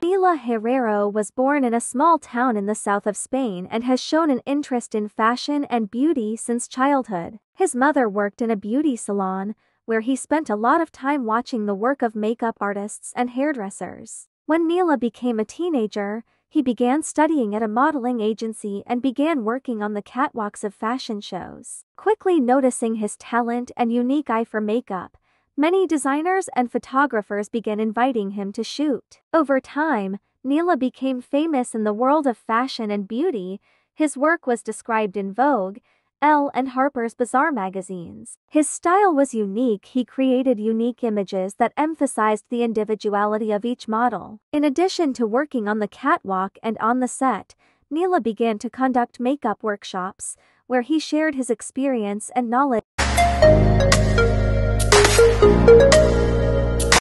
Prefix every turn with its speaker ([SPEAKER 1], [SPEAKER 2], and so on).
[SPEAKER 1] Neila Herrero was born in a small town in the south of Spain and has shown an interest in fashion and beauty since childhood. His mother worked in a beauty salon, where he spent a lot of time watching the work of makeup artists and hairdressers. When Neila became a teenager, he began studying at a modeling agency and began working on the catwalks of fashion shows. Quickly noticing his talent and unique eye for makeup, many designers and photographers began inviting him to shoot. Over time, Neila became famous in the world of fashion and beauty. His work was described in Vogue, Elle and Harper's Bazaar magazines. His style was unique he created unique images that emphasized the individuality of each model. In addition to working on the catwalk and on the set, Neila began to conduct makeup workshops, where he shared his experience and knowledge.